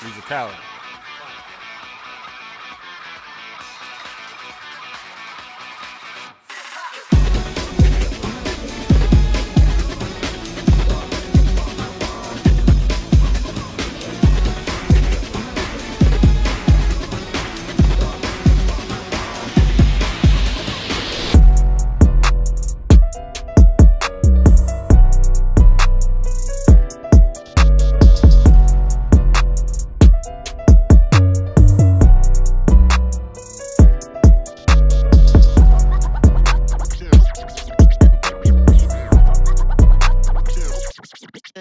musicality.